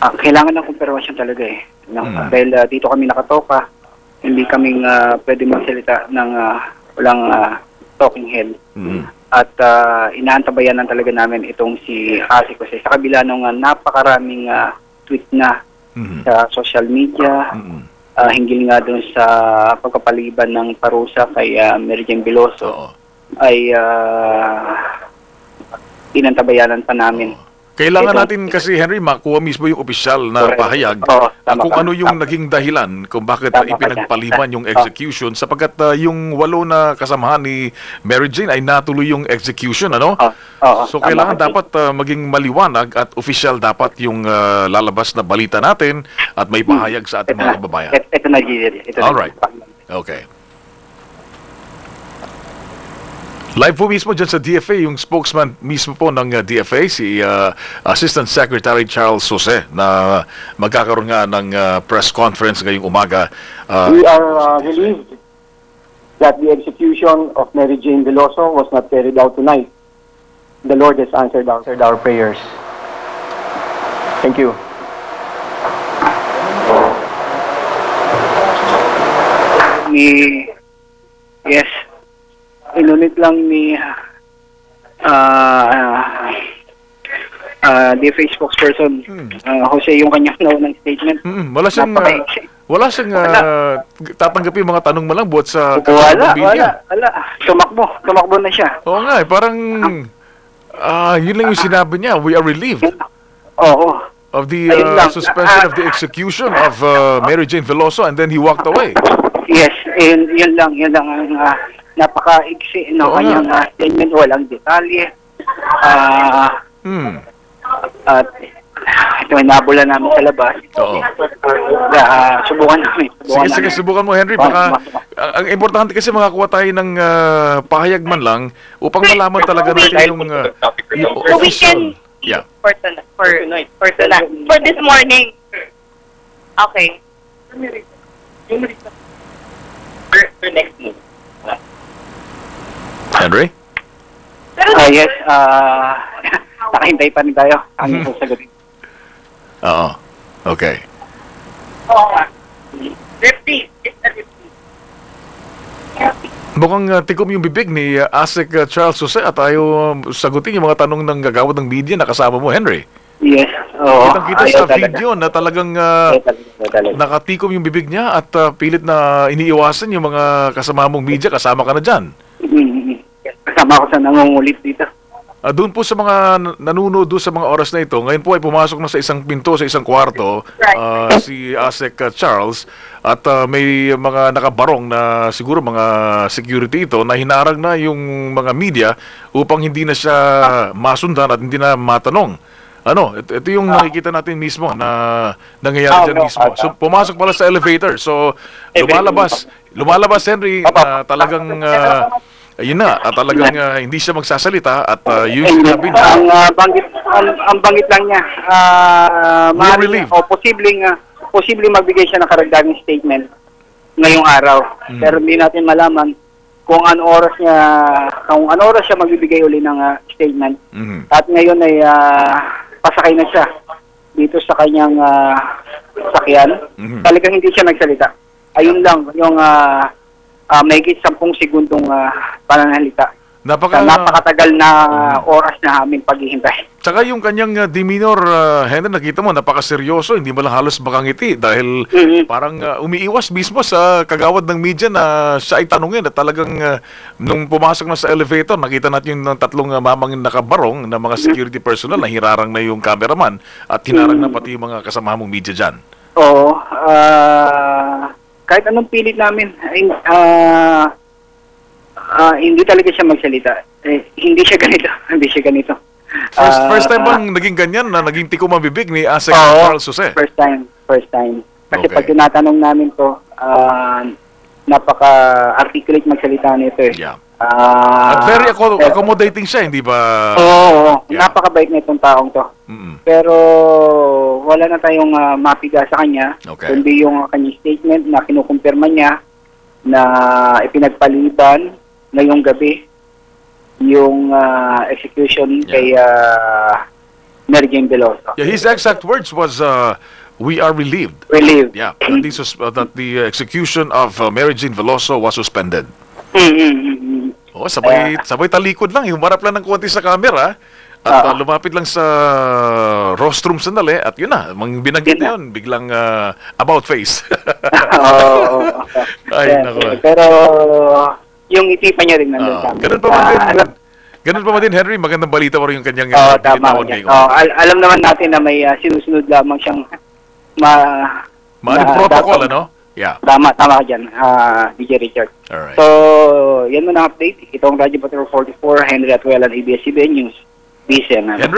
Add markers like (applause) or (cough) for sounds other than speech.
Ah, kailangan ng kumpirmasyon talaga eh. Ng, Mm. Dahil ah, dito kami nakatoka, hindi kami pwede magsalita ng ah, walang ah, talking head. Mm. At uh, inaantabayanan talaga namin itong si Asi kasi sa kabila ng ah, napakaraming ah, tweet na Mm. sa social media, Mm. ah, hinggil nga doon sa pagkapaliban ng parusa kay Mary Jane Veloso, Oo. ay uh, inantabayanan pa namin. Kailangan Ito- natin kasi, Henry, makuha mismo yung opisyal na Correct. pahayag tama kung ka. ano yung Tama. naging dahilan kung bakit Tama ipinagpaliban yung execution sapagkat uh, yung walo na kasamahan ni Mary Jane ay natuloy yung execution, ano? Oo, oo, so tama kailangan ka. dapat uh, maging maliwanag at opisyal dapat yung uh, lalabas na balita natin at may pahayag sa ating Ito mga kababayan. Ito, ito na. Ito na. Alright. Okay. Live po mismo dyan sa DFA, yung spokesman mismo po ng uh, DFA, si uh, Assistant Secretary Charles Jose, na magkakaroon nga ng uh, press conference ngayong umaga. Uh, We are uh, relieved that the execution of Mary Jane Veloso was not carried out tonight. The Lord has answered our, answered our prayers. Thank you. Ni, inunit lang ni ah uh, DFA spokesperson ah, Jose yung kanyang naunang statement. mm, wala siyang, uh, Napaka-exe. wala siyang uh, tatanggapin mga tanong mo lang buhat sa Wala, wala, wala. Tumakbo, tumakbo na siya. Oo nga, eh, parang ah yun lang yung sinabi niya. We are relieved Oo. of the uh, suspension of the execution of uh, Mary Jane Veloso and then he walked away. Yes, yun, yun lang, yun lang ang ah, napaka-iksi ng Oo kanyang nga. ah, statement. Walang detalye. Ah, Hmm. at ito, nabula namin sa labas. Oo. Ah, subukan namin. Sige, Subukan sige, namin. subukan mo, Henry. Baka, ang, ang importante kasi makakuha tayo ng ah, pahayag man lang upang malaman talaga natin yung, uh, yung So we official. can Yeah. for tonight. For tonight. For tonight. For this morning. Okay. For next month. Henry? Ah, yes, ah, (laughs) nakahintay pa rin tayo. Ang Mhm. sasagutin. Oo. Okay. Mukhang uh, tikom yung bibig ni uh, Asik uh, Charles Jose at ayaw um, sagutin yung mga tanong ng gagawad ng media na kasama mo, Henry. Yes, oo. Kitang-kita sa talaga. video na talagang uh, Ayaw talaga, ayaw talaga. nakatikom yung bibig niya at uh, pilit na iniiwasan yung mga kasama mong media. Kasama ka na dyan. Mhm. Kasama ako sa nangungulit dito. Ah, doon po sa mga nan- nanunood doon sa mga oras na ito, ngayon po ay pumasok na sa isang pinto, sa isang kwarto, ah, si Asek ah, Charles, at ah, may mga nakabarong na siguro mga security ito na hinarang na yung mga media upang hindi na siya masundan at hindi na matanong. Ano, ito, ito yung nakikita natin mismo na nangyayari Ah, dyan no, mismo. So, pumasok pala sa elevator. So, lumalabas, lumalabas Henry, na talagang, ah, ayun na, at talagang ah, hindi siya magsasalita at uh, yung sinabi niya, ang ah, banggit ang, ang banggit lang niya are maaaring- o posibleng ah, posibleng magbigay siya ng karagdagang statement ngayong araw. Mm. pero hindi natin malaman kung ano oras niya kung ano oras siya magbibigay uli ng ah, statement. Mhm. at ngayon ay ah, pasakay na siya dito sa kanyang ah, sakyan. Mhm. talagang hindi siya nagsalita. Ayun lang yung uh, uh, may 10 segundong ah, pananalita Napaka, sa napakatagal na oras na aming paghihintay. Tsaka yung kanyang uh, demeanor, uh, Henry, nakita mo, napakaseryoso, hindi mo lang halos makangiti dahil Mhm. parang uh, umiiwas mismo sa kagawad ng media na siya ay tanungin at talagang uh, nung pumasok na sa elevator, nakita natin yung tatlong uh, mamang nakabarong na mga security personnel na hirarang na yung cameraman at hinarang na pati yung mga kasama mong media dyan. Oo. ah, kahit anong pilit namin, ay, ah, ah, hindi talaga siya magsalita. Eh, hindi siya (laughs) ganito. hindi siya ganito. First, Ah, first time bang naging ganyan na naging tikom ang bibig ni Asek Oo. Charles Jose? First time. First time. Kasi Okay. pag tinatanong namin to, ah, napaka-articulate magsalita nito eh. Yeah. Ah, At very acco- pero- accommodating siya, hindi ba? Oo, oo. Yeah. napakabait na itong taong to. Mm-mm. Pero wala na tayong ah, mapiga sa kanya. Okay. Kundi yung kanyang statement na kinukumpirma niya na ipinagpaliban ngayong gabi yung ah, execution Yeah. kay Mary Jane Veloso. Yeah, his exact words was, uh, "We are relieved." Relieved. Yeah, that the, uh, that the execution of uh, Mary Jane Veloso was suspended. Mm, mm, mm, mm. Oh, sabay sabay talikod lang, humarap lang ng konti sa camera at uh, lumapit lang sa rostrum sandali at yun na, mang binanggit na. yun, biglang uh, about face. (laughs) Oo. (laughs) Ay, Yes, naku. Pero yung isipan niya rin nandun Ah, sa amin. ganun pa man din. Ganun pa man din, Henry, magandang balita pa rin yung kanyang Oo, uh, tama ngayon. Oo, al- alam naman natin na may ah, sinusunod lamang siyang ma... Maaring protocol, ano? Yeah, Tama, tama ka dyan, ah, DJ Richard. alright. So, yan muna ang update. Itong Radyo Patrol 44, Henry Atuelan, ABS-CBN News. Peace and ano. Henry?